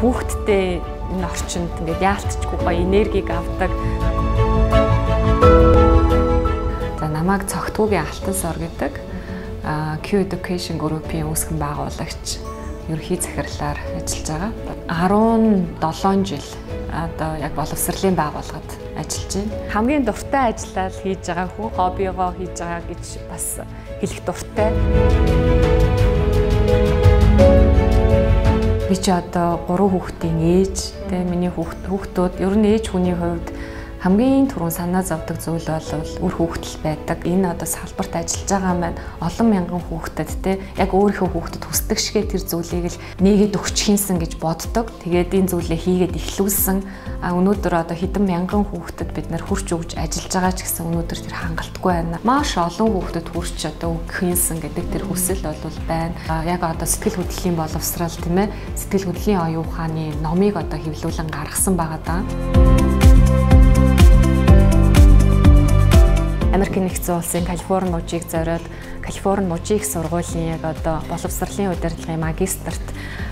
хүүхдтэй энэ орчинд ингээд яалтчгүй гоё энергийг авдаг. За намайг цогтгуугийн алтан сор гэдэг Q Education Group-ийн үүсгэн байгуулагч ерхий захирлаар ажиллаж байгаа. 17 жил одоо яг боловсролын байгууллагад ажиллаж байна. Хамгийн дуртай ажиллаа хийж байгаа хүү хоббигоо хийж байгаа гэж бас хэлэх дуртай. Би ч одоо гурван хүүхдийн ээж, тэгээ миний хүүхдүүд ер нь ээж хүний хувьд хамгийн түрүүн санаа зовдөг зүйл бол үр хөвгтөл байдаг. Энэ одоо салбарт ажиллаж байгаа маань олон мянган хүүхдэд те яг өөрийнхөө хүүхдэд хүсдэг шигэ тэр зүйлийг л нээгээд өгчихийнсэн гэж боддог. Тэгээд энэ зүйлээ хийгээд эхлүүлсэн. А өнөөдөр одоо хэдэн мянган хүүхдэд бид нар хурч өгж ажиллаж байгаа ч гэсэн өнөөдөр тэр хангалтгүй байна. Маш олон хүүхдэд хурч одоо өгөхийнсэн гэдэг тэр хүсэл бол байна. А яг одоо сэтгэл хөдлөлийн боловсрал тийм ээ сэтгэл хөдлөлийн оюун ухааны номыг одоо хэвлүүлэн гаргасан байгаа даа. Нэгдсэн улсын Калифорни мужийг зориод Калифорни мужийн их сургуулийн яг одоо боловсролын удирдлагын магистрт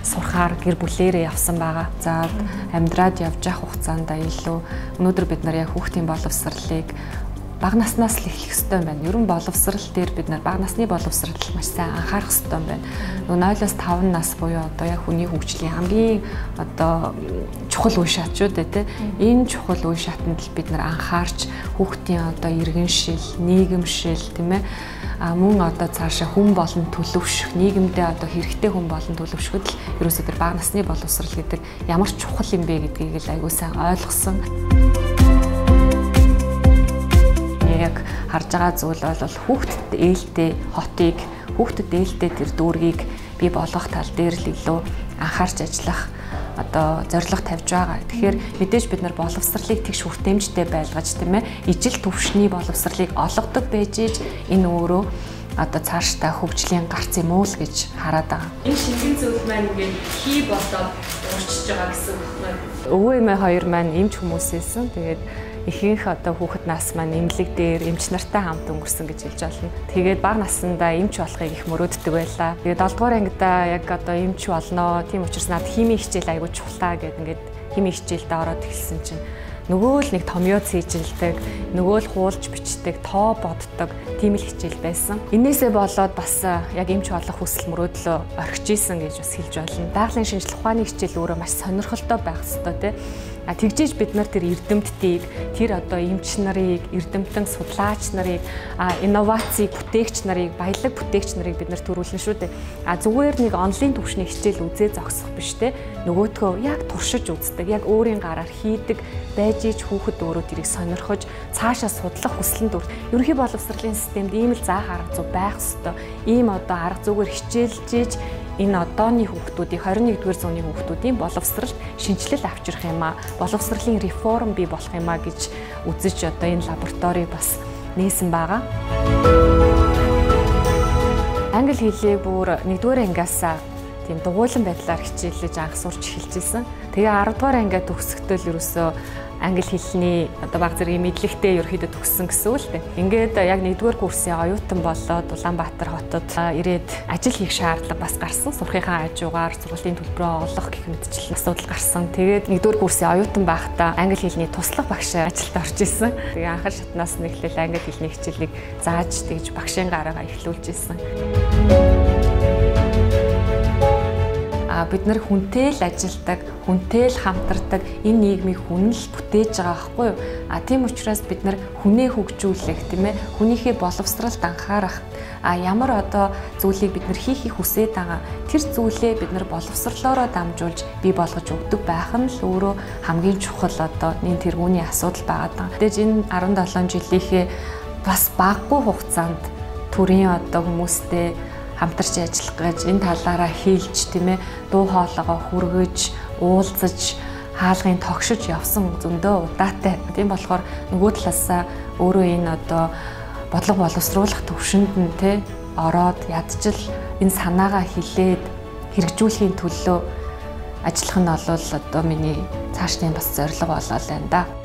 сурахаар гэр бүлээрээ явсан байгаа. За амьдраад явж явах хугацаанд илүү өнөөдөр бид нар яг хүүхдийн боловсролыг бага наснаас л эхлэх хэрэгтэй юм байна. Ер нь боловсрал дээр бид нар бага насны боловсрал маш сайн анхаарах хэрэгтэй юм байна. Нөгөө 0-оос 5 нас буюу одоо яг хүний хөгжлийн хамгийн одоо чухал үе шат шүү дээ тий. Энэ чухал үе шатанд л бид нар анхаарч хүүхдийн одоо иргэншил, нийгэмшил тийм ээ а мөн одоо цаашаа хүн болон төлөвшөх нийгэмдээ одоо хэрэгтэй хүн болон төлөвшөхөд л ерөөсөө тэр бага насны боловсрал гэдэг ямар чухал юм бэ гэдгийг л аягүй сайн ойлгосон яг харж байгаа зүйл бол хүүхдэд ээлтэй хотыг хүүхдэд ээлтэй тэр дүүргийг бий болгох тал дээр л илүү анхаарч ажиллах одоо зорилго тавьж байгаа. Тэгэхээр мэдээж бид нар боловсролыг тэгш хүртээмжтэй байлгаж тийм ээ ижил төвшний боловсролыг олгодог байж иж энэ өөрөө одоо цаашдаа хөгжлийн гарц юм уу л гэж хараад байгаа. Энэ шинжлэх зүйл маань ингээд хий болоод урчиж байгаа гэсэн үг байна. Өвөө эмээ хоёр маань эмч хүмүүсээсэн. Тэгээд ихэнх одоо хүүхэд нас маань эмнэлэг дээр эмч нартай хамт өнгөрсөн гэж хэлж байна. Тэгээд бага насндаа эмч болохыг их мөрөөддөг байлаа. Тэгээд 7 дугаар ангидаа яг одоо эмч болноо. Тийм учраас над химийн хичээл аягүй чухлаа гэд ингээд химийн хичээлдээ ороод эхэлсэн чинь нөгөө л нэг томьёо цээжилдэг, нөгөө л хуулж бичдэг, тоо боддог тийм л хичээл байсан. Инээсээ болоод бас яг эмч болох хүсэл мөрөөдлөө орхиж исэн гэж бас хэлж байна. Байгалийн шинжилгээ ухааны хичээл өөрөө маш сонирхолтой байх хэвээр тийм А тэгжээж бид нар тэр эрдэмтдийг тэр одоо эмч нарыг, эрдэмтэн судлаач нарыг, а инноваци бүтээгч нарыг, баялаг бүтээгч нарыг бид нар төрүүлнэ шүү дээ. А зүгээр нэг онлайн төвшний хичээл үзээ зогсох биш те. Нөгөөдгөө яг туршиж үздэг, яг өөрийн гараар хийдэг байж ич хүүхэд өөрөө тэрийг сонирхож цаашаа судлах хүсэлэн дүр. Ерөнхий боловсролын системд ийм л заах арга зүй байх ёстой. Ийм одоо арга зүгээр хичээлжиж энэ одооны хүүхдүүдийг 21-р зууны хүүхдүүдийн боловсрал шинжилэл авчрах юм а боловсролын реформ бий болох юм а гэж үзэж одоо энэ лабораторийг бас нээсэн байгаа. Англи хэлийг бүр 1-р ангиас тийм дугуйлан байдлаар хичээлж анх сурч эхэлж исэн. Тэгээ 10 дугаар ангиа төгсөхдөө л ерөөсөө англи хэлний одоо баг зэргийн мэдлэгтэй ерөөхдөө төгссөн гэсэн үг л дээ. Ингээд яг нэгдүгээр курсын оюутан болоод Улаанбаатар хотод ирээд ажил хийх шаардлага бас гарсан. Сурхийнхаа хажуугаар сургуулийн төлбөрөө оглох гэх мэтчил асуудал гарсан. Тэгээд нэгдүгээр курсын оюутан байхдаа англи хэлний туслах багшаар ажилд орж исэн. Тэгээ анхаар шатнаас нь эхлээл англи хэлний хичээлийг зааж тэгж багшийн гараагаа эхлүүлж исэн бид нар хүнтэй л ажилдаг, хүнтэй л хамтардаг энэ нийгмийг хүн л бүтээж байгаа байхгүй юу? А тийм учраас бид нар хүнээ хөгжүүлэх тийм ээ хүнийхээ боловсралд анхаарах а ямар одоо зүйлийг бид нар хийхийг хүсээд байгаа тэр зүйлээ бид нар боловсрлоороо дамжуулж бий болгож өгдөг байх нь л өөрөө хамгийн чухал одоо энэ тэргүүний асуудал байгаа даа. Тэгэж энэ 17 жилийнхээ бас баггүй хугацаанд төрийн одоо хүмүүстэй хамтарч ажиллах гэж энэ талаараа хийлж тийм ээ дуу хоолойгоо хүргэж уулзаж хаалгын тогшиж явсан зөндөө удаатай. Тийм болохоор нөгөө талаасаа өөрөө энэ одоо бодлого боловсруулах төвшөнд нь те ороод ядчил энэ санаагаа хилээд хэрэгжүүлэхийн төлөө ажиллах нь бол одоо миний цаашдын бас зорилго болоо л байна да.